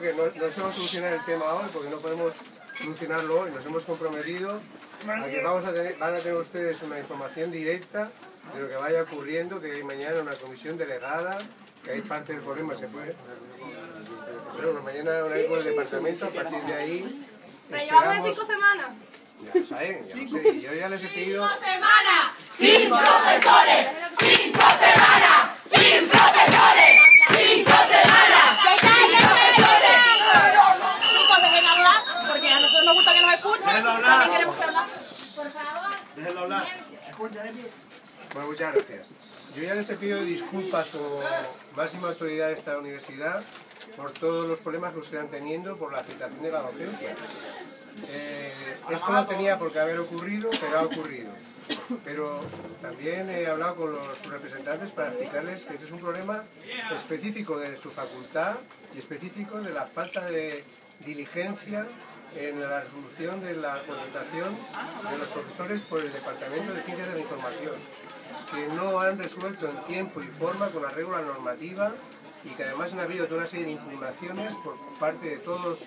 que no, no se va a solucionar el tema hoy porque no podemos solucionarlo hoy, nos hemos comprometido a que vamos a tener, van a tener ustedes una información directa de lo que vaya ocurriendo, que hay mañana una comisión delegada, que hay parte del problema, se puede... Pero mañana una vez con el departamento, a partir de ahí... Pero llevamos de cinco semanas. Ya lo saben, ya lo sé, y yo ya les he pedido... semanas! ¡Sin profesores! ¡Cinco semanas! ¡Sin profesores! ¡Cinco semanas! Chicos, dejen hablar, porque a nosotros nos gusta que nos escuchen. Déjenlo hablar. Queremos hablar. Déjenlo hablar. Bueno, muchas gracias. Yo ya les he pedido disculpas como máxima autoridad de esta universidad por todos los problemas que ustedes han teniendo por la aceptación de la docencia. Eh, esto no tenía por qué haber ocurrido, pero ha ocurrido. Pero también he hablado con los representantes para explicarles que este es un problema específico de su facultad y específico de la falta de diligencia en la resolución de la contratación de los profesores por el Departamento de Ciencias de la Información, que no han resuelto en tiempo y forma con arreglo a la normativa y que además han habido toda una serie de impugnaciones por parte de todos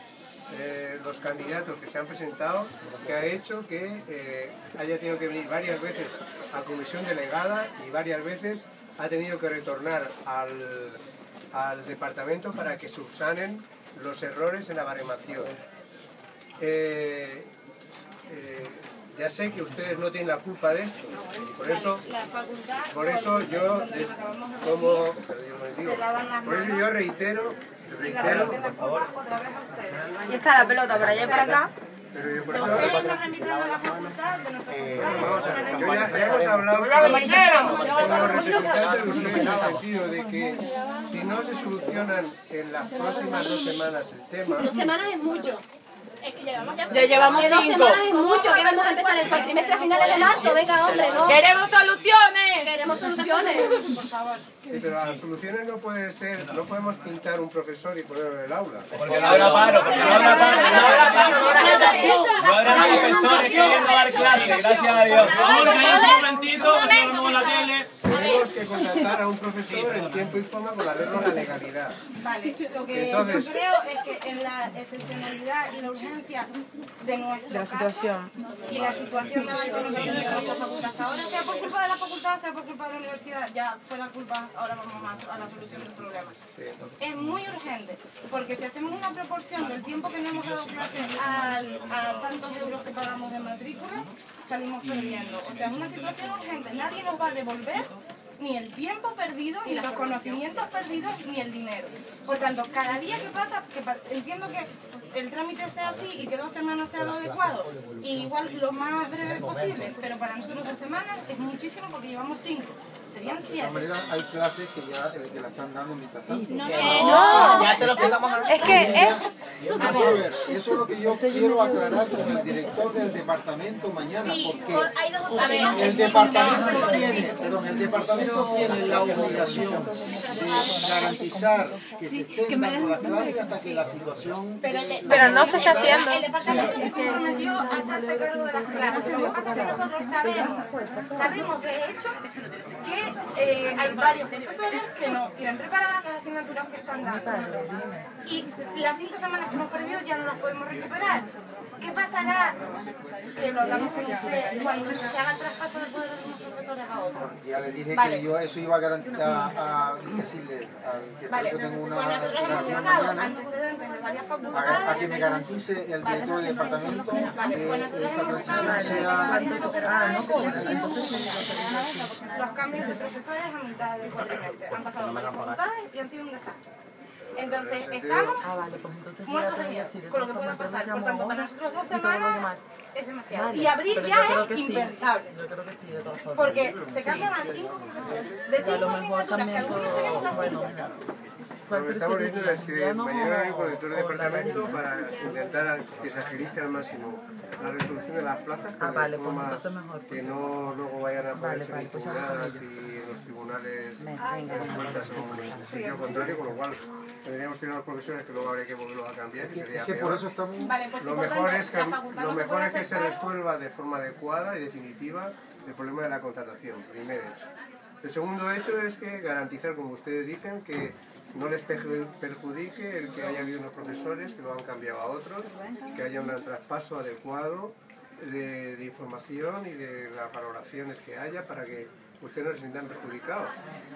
eh, los candidatos que se han presentado, que ha hecho que eh, haya tenido que venir varias veces a comisión delegada y varias veces ha tenido que retornar al, al departamento para que subsanen los errores en la baremación. Eh, eh, ya sé que ustedes no tienen la culpa de esto, por eso, por eso yo, como, digo, por eso yo reitero, reitero, por favor, Ahí está la pelota, por allá y por acá. pero yo por eso, Ustedes nos remitirán a la facultad de nuestra vamos a ver, yo ya, ya hemos hablado con los representantes de ustedes en el sentido de que si no se solucionan en las próximas dos semanas el tema, Dos semanas es mucho. Es que llevamos ya. Ya llevamos cinco. semanas es mucho. Que vamos a empezar el cuatrimestre a finales de marzo. Venga, hombre, no. ¡Queremos soluciones! Queremos soluciones. Sí, pero las soluciones no pueden ser, no podemos pintar un profesor y ponerlo en el aula. Porque no habrá paro, porque no habrá paro, no habrá paro, no habrá votación. No habrá profesores queriendo dar clases, gracias a Dios. un momentito, que la tele. Que contratar a un profesor en tiempo y forma con arreglo a la legalidad. Vale, lo que Entonces- yo creo es que en la excepcionalidad y la urgencia de nuestra situación y la situación de hemos tenido en nuestra facultad hasta ahora, sea por culpa de la facultad, sea por culpa de la universidad, ya fue la culpa, ahora vamos más a la solución del problema. Es muy urgente, porque si hacemos una proporción del tiempo que no hemos dado clases al- a tantos euros que pagamos de matrícula, salimos perdiendo. O sea, es una situación urgente, nadie nos va a devolver ni el tiempo perdido, ni los conocimientos perdidos, ni el dinero. Por tanto, cada día que pasa, que pa- entiendo que el trámite sea así y que dos semanas sea lo adecuado, y igual lo más breve posible, pero para nosotros dos semanas es muchísimo porque llevamos cinco, serían De siete. todas maneras, hay clases que ya eh, que la están dando mientras tanto. Ya Es que es... Vamos a ver, eso es lo que yo quiero aclarar con el director del departamento mañana, porque Hay dos opciones. el departamento tiene, perdón, el departamento tiene la obligación de garantizar que se estén dando las clases hasta que la situación Pero no se está haciendo. El departamento se comprometió a hacerse cargo de las clases. Lo que pasa es que nosotros sabemos, sabemos de hecho que eh, hay varios profesores que no tienen preparadas las asignaturas que están dando. Y las cinco semanas que hemos perdido ya no las podemos recuperar. ¿Qué pasará? Que lo hablamos con usted cuando se haga el traspaso del poder de unos profesores a otros. ya le dije Vale. que yo eso iba a garantizar a, decirle al que Vale, tengo una pues nosotros hemos reunión buscado mañana antecedentes de varias facultades. a que me garantice el director del departamento que esa transición sea Los cambios de profesores a mitad del cuatrimestre han pasado varias facultades y han sido un desastre. Entonces, estamos muertos de miedo con lo que pueda pasar. Por tanto, para nosotros dos semanas es demasiado. Y abril ya es impensable. Porque se cambian a cinco profesores. De cinco asignaturas que algunos tenemos las cinco. Lo que estamos diciendo es que mañana venir con el director del departamento para intentar que se agilice al máximo la resolución de las plazas Ah, de forma que no luego vayan a poder ser impugnadas y los tribunales resueltas en sentido contrario, con lo cual tendríamos que ir a los profesores que luego habría que volverlos a cambiar y sería es que peor. por eso estamos Vale, pues Lo mejor es que, lo mejor es que se resuelva de forma adecuada y definitiva el problema de la contratación, primer hecho. El segundo hecho es que garantizar, como ustedes dicen, que no les perju- perjudique el que haya habido unos profesores que lo han cambiado a otros, que haya un traspaso adecuado de, de información y de las valoraciones que haya para que ustedes no se sientan perjudicados.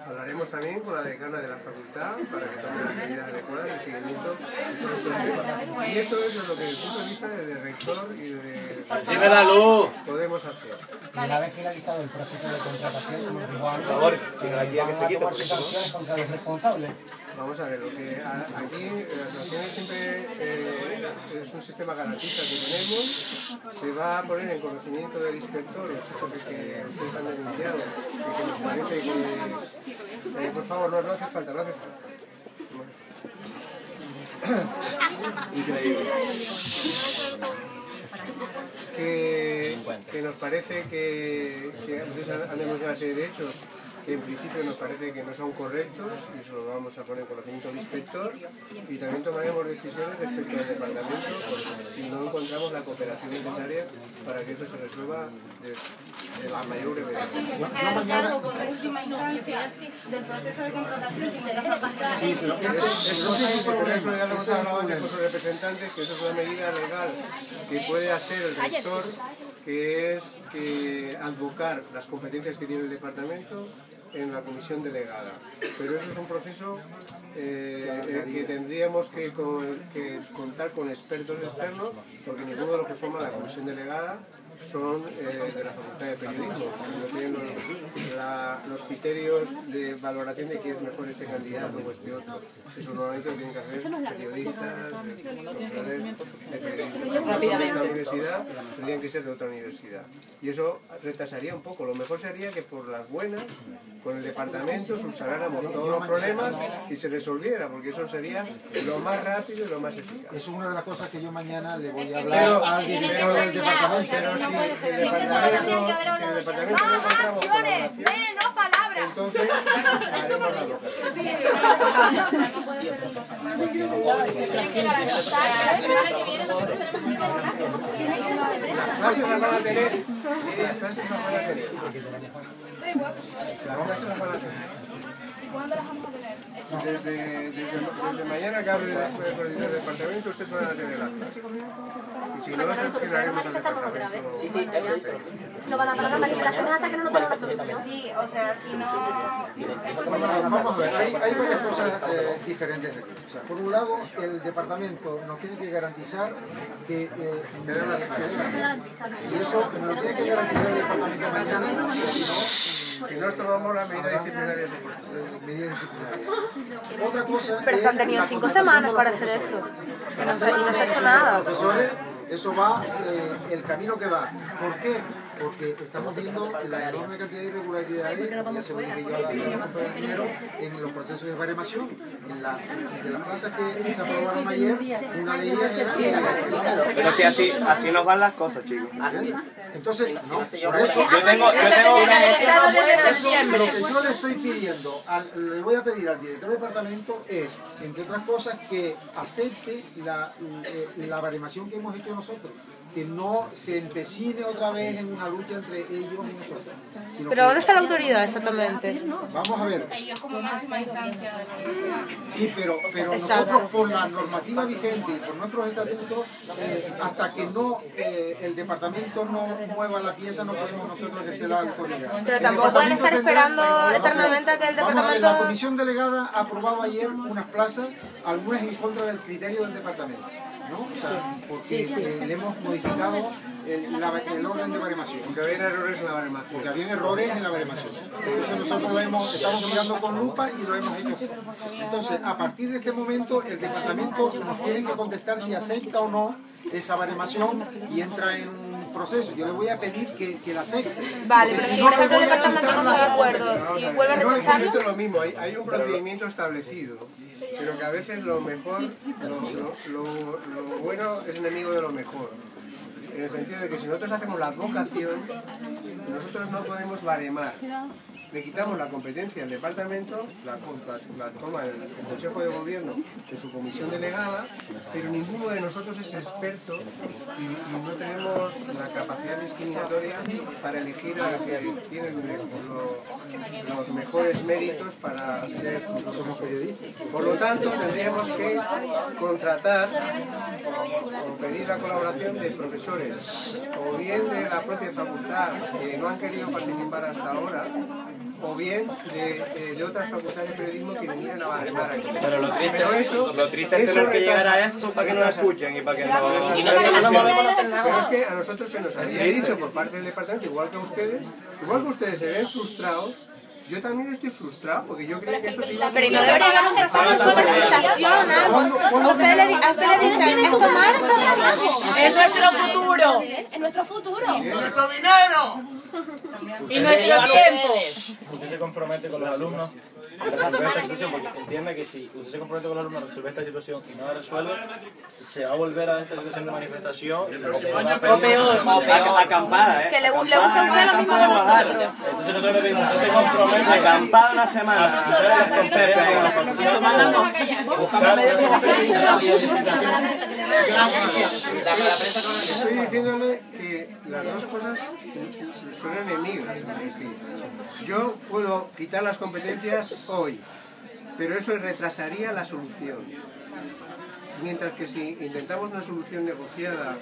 Hablaremos también con la decana de la facultad para que tome las medidas adecuadas de seguimiento de todos estos temas. Y eso es lo que desde el punto de vista del rector y de la luz. podemos hacer. Y una vez finalizado el proceso de contratación, como Por favor, que se quite, tomar porque contra los responsables. Vamos a ver, lo que aquí eh, las sanciones siempre eh, es un sistema garantista que tenemos, se va a poner en conocimiento del inspector los hechos que ustedes han denunciado y que nos parece que... eh, por favor, no, no hace falta, no hace falta. Increíble. que, que nos parece que, que ustedes han denunciado una serie de hechos que en principio nos parece que no son correctos y eso lo vamos a poner en conocimiento del inspector y también tomaremos decisiones respecto al departamento si no encontramos la cooperación necesaria para que eso se resuelva de, de la mayor brevedad. Del proceso de contratación si se deja pasar. Sí, pero Es, es lógico, por eso ya lo hemos hablado antes con sus representantes, que eso es una medida legal que puede hacer el rector, que es que advocar las competencias que tiene el departamento en la comisión delegada. Pero eso es un proceso eh, en el que tendríamos que, que contar con expertos externos, porque ninguno de los que forman la comisión delegada son eh, de la Facultad de Periodismo, no tienen los, la- los criterios de valoración de quién es mejor este candidato o este otro. Eso normalmente lo tienen que hacer periodistas, profesores de periodismo. De esta universidad tendrían que ser de otra universidad. Y eso retrasaría un poco. Lo mejor sería que por las buenas, con el departamento, subsanáramos todos los problemas y se resolviera, porque eso sería lo más rápido y lo más eficaz. Eso es una de las cosas que yo mañana le voy a Pero, hablar al director del no menos palabras. entonces haremos la loca. Las clases las van a tener. Las clases las van a tener. Las clases las van a tener. Desde, desde, desde mañana que hable después del del departamento, ustedes van a tener las clases. Y si no, sancionaremos al departamento. Sí, sí, eso hizo. No van a parar las manipulaciones hasta que no nos den una solución. Sí, o sea, si no... Vamos a ver, hay, hay varias cosas eh, diferentes aquí. O sea, por un lado, el departamento nos tiene que garantizar que eh, dan las Y eso lo tiene que garantizar el departamento mañana, si Si no medidas disciplinarias no, eh, medidas disciplinarias. Otra cosa Pero que han tenido la cinco semanas para hacer eso. Y no se, y no se ha hecho nada. profesores, eso va eh, el camino que va. ¿Por qué? Porque estamos viendo la enorme cantidad de irregularidades, ya se compañero, en los procesos de baremación. En la, de las plazas que se aprobaron ayer, una de ellas era Pero si así, así nos van las cosas, chicos. Entonces, no, por eso, Yo tengo, yo tengo una... Lo que yo le estoy pidiendo, al- le voy a pedir al director de departamento es, entre otras cosas, que acepte la, eh, la baremación que hemos hecho nosotros, que no se empecine otra vez en una lucha entre ellos y nosotros. sino Pero ¿dónde está la autoridad exactamente? Vamos a ver, Ellos como máxima instancia de la universidad. sí, pero, pero Exacto. nosotros por la normativa vigente y por nuestros estatutos, eh, hasta que no eh, el departamento no mueva la pieza, no podemos nosotros ejercer la autoridad. Pero tampoco pueden estar tendrá- esperando eternamente a que el vamos a ver, departamento- La comisión delegada ha aprobado ayer unas plazas, algunas en contra del criterio del departamento. ¿No? O sea, porque eh, le hemos modificado el, la- el orden de baremación. Porque había errores en la baremación. Porque habían errores en la baremación. Entonces nosotros lo hemos, estamos mirando con lupa y lo hemos hecho así. Entonces, a partir de este momento, el departamento nos tiene que contestar si acepta o no esa baremación y entra en un proceso. Yo le voy a pedir que, que la acepte. Vale, Porque pero si no, por ejemplo el departamento no está de acuerdo y vuelve a No, rechazarlo, esto es lo mismo, hay, hay un procedimiento establecido, pero que a veces lo mejor, lo, lo- lo- lo bueno es enemigo de lo mejor. En el sentido de que si nosotros hacemos la advocación, nosotros no podemos baremar. Le quitamos la competencia al departamento, la, toma el, Consejo de Gobierno de su comisión delegada, pero ninguno de nosotros es experto y, no tenemos la capacidad discriminatoria para elegir a los que tienen lo- los mejores méritos para ser somos periodistas. Por lo tanto, tendríamos que contratar o pedir la colaboración de profesores, o bien de la propia facultad que no han querido participar hasta ahora, o bien de, eh, de otras facultades de periodismo que vinieran a baremar aquí. Pero lo triste, Pero eso- lo triste es eso tener que llegar a esto para que nos escuchen y para que nos... Si no, no Pero nada. es que a nosotros se nos había dicho por parte del departamento, igual que a ustedes, igual que ustedes se ven frustrados, yo también estoy frustrado porque yo creía que esto se iba a Pero ¿y no debería haber un proceso de organización, algo? A usted le, a usted le dicen, esto mal, eso es Es nuestro futuro. Es nuestro futuro. ¡Nuestro dinero! Y nuestro tiempo. Usted se compromete con los alumnos resolver esta situación porque entiende que si usted se compromete con los alumnos a resolver esta situación y no la resuelve, se va a volver a esta situación de manifestación próximo año O peor. La acampada, ¿eh? Que le, gu- le gusta a usted lo mismo que nosotros. Entonces nosotros le pedimos, usted se compromete a acampar una semana. Ustedes les competen con la facultad. Buscar medios Estoy diciéndole que las dos cosas son enemigas. Yo puedo quitar las competencias hoy, pero eso retrasaría la solución. Mientras que si intentamos una solución negociada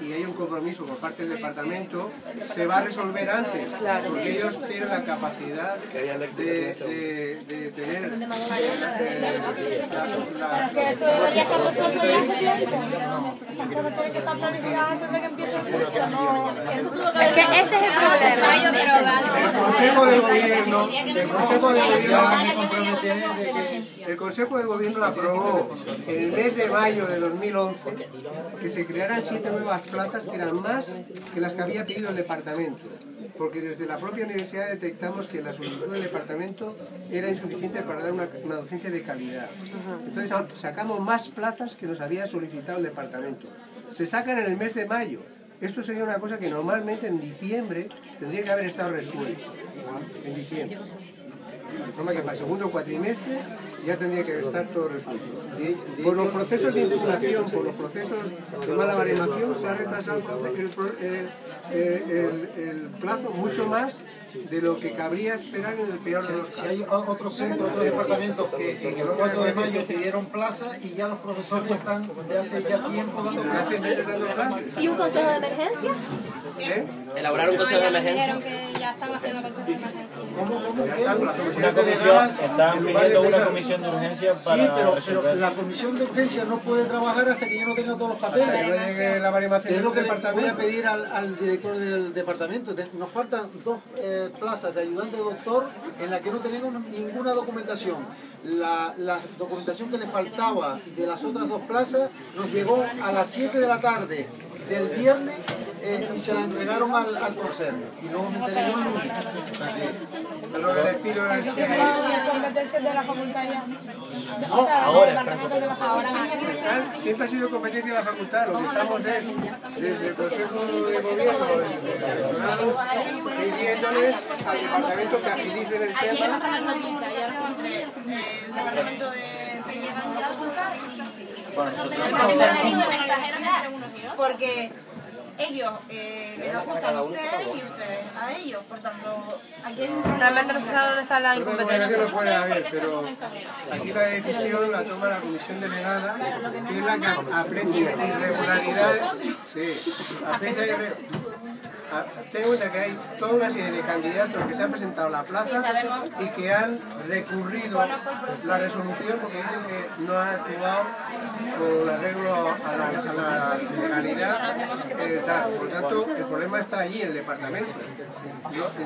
y hay un compromiso por parte del departamento, se va a resolver antes, porque ellos tienen la capacidad de, de- de tener eh, la- Que que que. Es que ese es el problema. El Consejo de Gobierno, el Consejo de Gobierno, el Consejo de Gobierno aprobó en el mes de mayo de 2011 que se crearan siete nuevas plazas que eran más que las que había pedido el departamento, porque desde la propia universidad detectamos que la solicitud del departamento era insuficiente para dar una, una docencia de calidad. Entonces ah, sacamos más plazas que nos había solicitado el departamento. Se sacan en el mes de mayo. Esto sería una cosa que normalmente en diciembre tendría que haber estado resuelto. En diciembre. De forma que para el segundo cuatrimestre ya tendría que estar todo resuelto. Por los procesos de impugnación, por los procesos de mala baremación, se ha retrasado el, el- el- el plazo mucho más de lo que cabría esperar en el peor de los Si casos. hay o- otros centros, otros departamentos que en el 4 de mayo pidieron plaza y ya los profesores están de hace ya tiempo dando clases. ¿Y un consejo de emergencia? ¿eh? Elaborar un consejo de emergencia. ¿Cómo, cómo, Ya qué? está, con las Una comisión, pidiendo una comisión de urgencia Sí, para pero, pero la comisión de urgencia no puede trabajar hasta que yo no tenga todos los papeles. la Es lo que le voy a pedir al, al director del departamento. Nos faltan dos eh, plazas de ayudante doctor en la que no tenemos ninguna documentación. La, la documentación que le faltaba de las otras dos plazas nos llegó a las 7 de la tarde del viernes eh, y se la entregaron al, al conserje. Y no me enteré yo el lunes. O sea que- Lo que les pido competencias de la facultad ya. No, ahora siempre ha sido competencia de la facultad. Lo que estamos es, desde el Consejo de Gobierno del pidiéndoles al departamento que agilicen el tema. Porque ellos eh, les acusan a ustedes y ustedes a ellos. Por tanto, aquí realmente no se sabe dónde está la Competencia. no puede haber, pero aquí la decisión la toma la comisión delegada, que es la que aprecia irregularidades. Sí, aprecia irre- a- Ten en cuenta que hay toda una serie de candidatos que se han presentado a la plaza y que han recurrido la resolución porque dicen que no han actuado con arreglo a la, a la legalidad. eh, tal. Por lo tanto, el problema está allí en el departamento. No-